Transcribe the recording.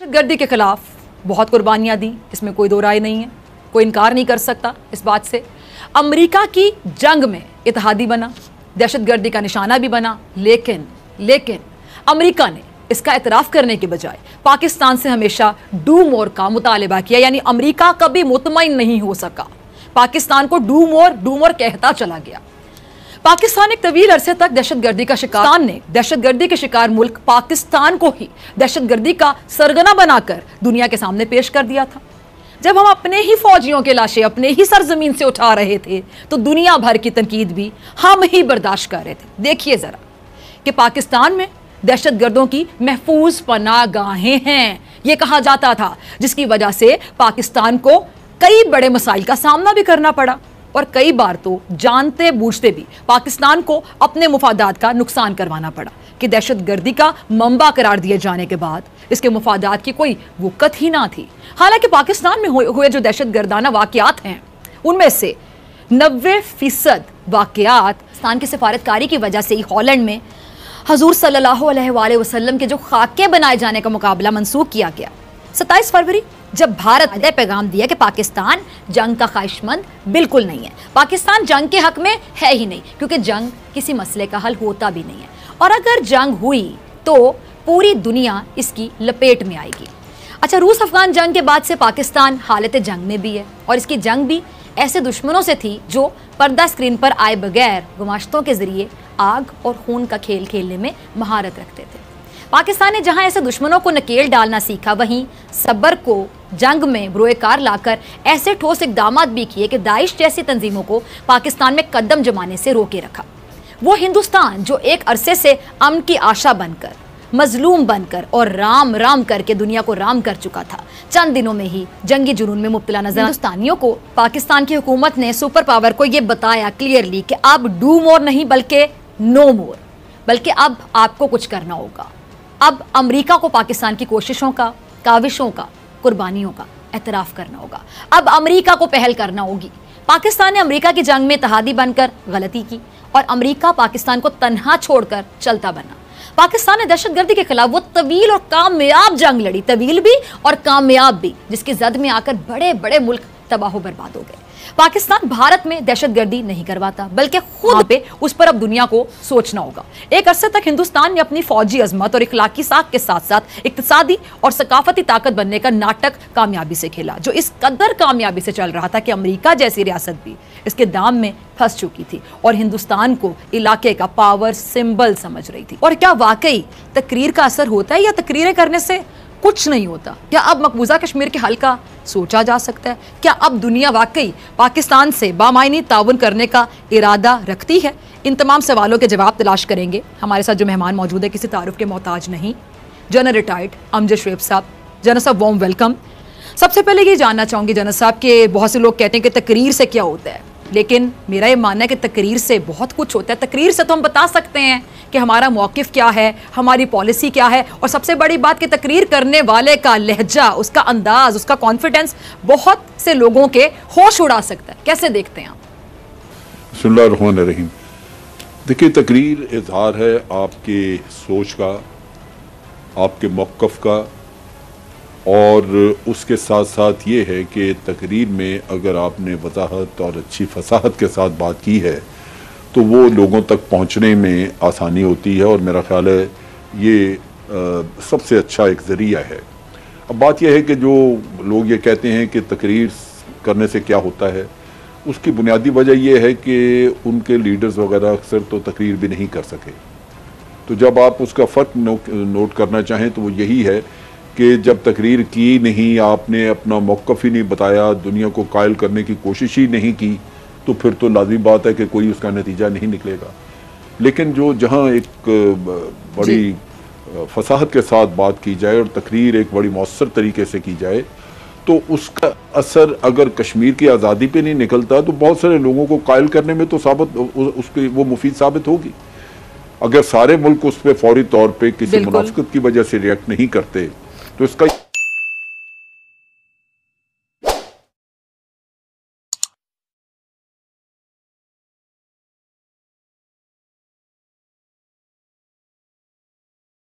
دہشت گردی کے خلاف بہت قربانیاں دیں، اس میں کوئی دو رائے نہیں ہے، کوئی انکار نہیں کر سکتا اس بات سے۔ امریکہ کی جنگ میں اتحادی بنا، دہشت گردی کا نشانہ بھی بنا، لیکن لیکن امریکہ نے اس کا اعتراف کرنے کے بجائے پاکستان سے ہمیشہ ڈو مور کا مطالبہ کیا یعنی امریکہ کبھی مطمئن نہیں ہو سکا۔ پاکستان کو ڈو مور ڈو مور کہتا چلا گیا۔ پاکستان ایک طویل عرصے تک دہشت گردی کا شکار نے دہشت گردی کے شکار ملک پاکستان کو ہی دہشت گردی کا سرگنا بنا کر دنیا کے سامنے پیش کر دیا تھا۔ جب ہم اپنے ہی فوجیوں کے لاشیں اپنے ہی سرزمین سے اٹھا رہے تھے، تو دنیا بھر کی تنقید بھی ہم ہی برداشت کر رہے تھے۔ دیکھیے ذرا کہ پاکستان میں دہشت گردوں کی محفوظ پناہ گاہیں ہیں۔ یہ کہا جاتا تھا، جس کی وجہ سے پاکستان کو کئی بڑے مسائل کا سامنا بھی کرنا پڑا۔ اور کئی بار تو جانتے بوجھتے بھی پاکستان کو اپنے مفادات کا نقصان کروانا پڑا کہ دہشت گردی کا منبع قرار دیے جانے کے بعد اس کے مفادات کی کوئی وقت ہی نہ تھی۔ حالانکہ پاکستان میں ہوئے جو دہشت گردانہ واقعات ہیں، ان میں سے نوے فیصد واقعات پاکستان کی سفارتکاری کی وجہ سے ہی ہالینڈ میں حضور صلی اللہ علیہ وآلہ وسلم کے جو خاکے بنائے جانے کا مقابلہ منسوخ کیا گیا۔ ستائیس فروری، جب بھارت نے پیغام دیا کہ پاکستان جنگ کا خواہش مند بالکل نہیں ہے۔ پاکستان جنگ کے حق میں ہے ہی نہیں، کیونکہ جنگ کسی مسئلے کا حل ہوتا بھی نہیں ہے۔ اور اگر جنگ ہوئی تو پوری دنیا اس کی لپیٹ میں آئے گی۔ اچھا روس افغان جنگ کے بعد سے پاکستان حالت جنگ میں بھی ہے، اور اس کی جنگ بھی ایسے دشمنوں سے تھی جو پردہ سکرین پر آئے بغیر گماشتوں کے ذریعے آگ اور خون کا کھیل کھیلنے میں مہارت رکھتے تھے۔ پاکستان نے جہاں ایسے دشمنوں کو نکیل ڈالنا سیکھا، وہیں صبر کو جنگ میں بروئے کار لا کر ایسے ٹھوس اقدامات بھی کیے کہ داعش جیسی تنظیموں کو پاکستان میں قدم جمانے سے روکے رکھا۔ وہ ہندوستان جو ایک عرصے سے امن کی آشا بن کر، مظلوم بن کر اور رام رام کر کے دنیا کو رام کر چکا تھا۔ چند دنوں میں ہی جنگی جنون میں مبتلا نظر ہندوستانیوں کو پاکستان کی حکومت نے سپر پاور کو یہ بتایا کلیئرلی کہ اب ڈو مور نہیں بلکہ نو مور، بلکہ اب آپ کو کچھ کرنا ہوگا۔ اب امریکہ کو پاکستان کی کوششوں کا، کاوشوں کا، قربانیوں کا اعتراف کرنا ہوگا۔ اب امریکہ کو پہل کرنا ہوگی۔ پاکستان نے امریکہ کی جنگ میں اتحادی بن کر غلطی کی اور امریکہ پاکستان کو تنہا چھوڑ کر چلتا بنا۔ پاکستان نے دہشت گردی کے خلاف وہ طویل اور کامیاب جنگ لڑی، طویل بھی اور کامیاب بھی، جس کی زد میں آ کر بڑے بڑے ملک تباہ و برباد ہو گئے۔ پاکستان بھارت میں دہشت گردی نہیں کرواتا بلکہ خود پہ اس پر اب دنیا کو سوچنا ہوگا۔ ایک عرصے تک ہندوستان نے اپنی فوجی عظمت اور اخلاقی ساکھ کے ساتھ ساتھ اقتصادی اور ثقافتی طاقت بننے کا ناٹک کامیابی سے کھیلا جو اس قدر کامیابی سے چل رہا تھا کہ امریکہ جیسی ریاست بھی اس کے دام میں پھنس چکی تھی اور ہندوستان کو علاقے کا پاور سمبل سمجھ رہی تھی۔ اور کیا واقعی تقریر کا اثر ہوتا ہے یا تقریریں کرنے سے؟ کچھ نہیں ہوتا۔ کیا اب مقبوضہ کشمیر کے حل کا سوچا جا سکتا ہے؟ کیا اب دنیا واقعی پاکستان سے بامائنی تعاون کرنے کا ارادہ رکھتی ہے؟ ان تمام سوالوں کے جواب تلاش کریں گے۔ ہمارے ساتھ جو مہمان موجود ہے کسی تعارف کے محتاج نہیں۔ جنرل ریٹائرڈ امجد شعیب صاحب۔ جنرل صاحب وارم ویلکم سب سے پہلے یہ جاننا چاہوں گی جنرل صاحب کہ بہت سے لوگ کہتے ہیں کہ تقریر سے کیا ہوتا ہے؟ لیکن میرا یہ ماننا ہے کہ تقریر سے بہت کچھ ہوتا ہے۔ تقریر سے تو ہم بتا سکتے ہیں کہ ہمارا موقف کیا ہے، ہماری پالیسی کیا ہے۔ اور سب سے بڑی بات کہ تقریر کرنے والے کا لہجہ، اس کا انداز، اس کا کانفیڈنس بہت سے لوگوں کے ہوش اڑا سکتا ہے۔ کیسے دیکھتے ہیں آپ؟ بسم اللہ الرحمن الرحیم۔ دیکھیے، تقریر اظہار ہے آپ کے سوچ کا، آپ کے موقف کا۔ اور اس کے ساتھ ساتھ یہ ہے کہ تقریر میں اگر آپ نے وضاحت اور اچھی فصاحت کے ساتھ بات کی ہے، تو وہ لوگوں تک پہنچنے میں آسانی ہوتی ہے اور میرا خیال ہے یہ سب سے اچھا ایک ذریعہ ہے۔ اب بات یہ ہے کہ جو لوگ یہ کہتے ہیں کہ تقریر کرنے سے کیا ہوتا ہے، اس کی بنیادی وجہ یہ ہے کہ ان کے لیڈرز وغیرہ اکثر تو تقریر بھی نہیں کر سکے۔ تو جب آپ اس کا فرق نوٹ کرنا چاہیں تو وہ یہی ہے کہ جب تقریر کی نہیں آپ نے اپنا موقف ہی نہیں بتایا دنیا کو قائل کرنے کی کوشش ہی نہیں کی تو پھر تو لازمی بات ہے کہ کوئی اس کا نتیجہ نہیں نکلے گا۔ لیکن جو جہاں ایک بڑی فصاحت کے ساتھ بات کی جائے اور تقریر ایک بڑی مؤثر طریقے سے کی جائے تو اس کا اثر اگر کشمیر کی آزادی پہ نہیں نکلتا تو بہت سارے لوگوں کو قائل کرنے میں تو ثابت اس پہ وہ مفید ثابت ہوگی۔ اگر سارے ملک اس پہ فوری طور پہ کسی منافقت کی وجہ سے ریئیکٹ نہیں کرتے تو اس کا